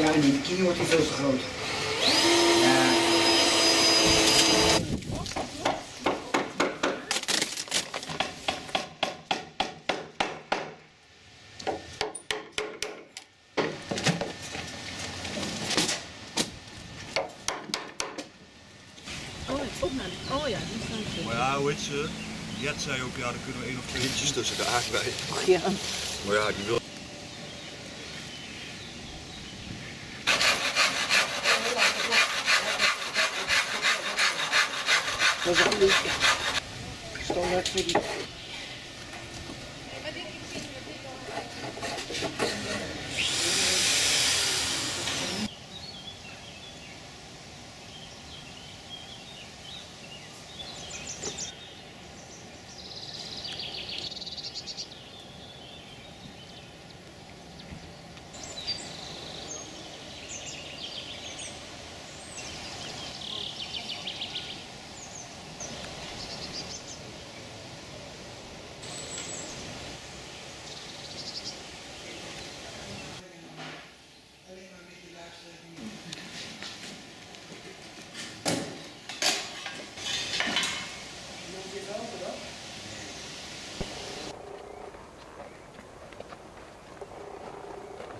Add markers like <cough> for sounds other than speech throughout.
Ja, in die bikini wordt hij veel te groot. Ja. Oh ja, die zo. Maar ja, hoe heet ze? Jet zei ook, ja, daar kunnen we één of twee hintjes tussen de haak bij. Och ja. Maar ja, die wil... Dat is al leuk. Standaard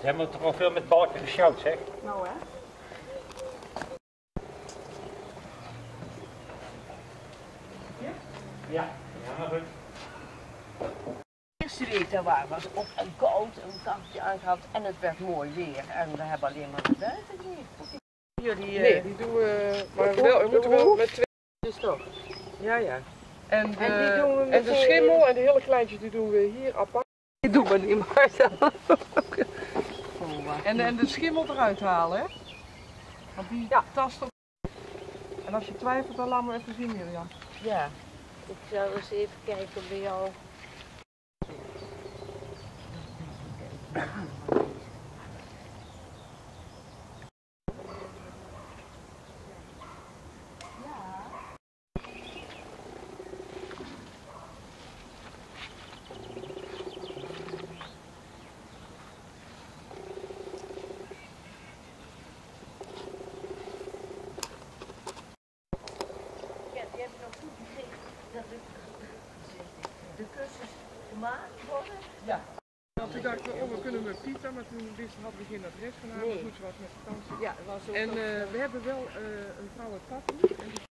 Ze hebben toch al veel met balken gesjouwd, zeg. Nou hè? Ja, ja, maar goed. De eerste week daar waren was op en koud, een kantje aangehad en het werd mooi weer. En we hebben alleen maar de buiten hier. Jullie, eh, Nee, die doen we, maar wel, we moeten wel met twee. dus toch? Ja, ja. En de, En die doen we met en de schimmel en de hele kleintjes die doen we hier apart. Die doen we niet maar zelf. <laughs> En, en de schimmel eruit halen, hè? Want die Ja. tast op. En als je twijfelt, dan laat me even zien, Mirjam. Ja, ik zal eens even kijken bij jou. Ja, goed dat de, de kussens gemaakt worden. Want ik dacht, oh, we kunnen met Pieter, maar toen wist, hadden we geen adres van haar. Nee. Maar goed, ze was met vakantie. Ja, was ook En eh, eh, we hebben wel eh, een vrouw uit Pappen. En die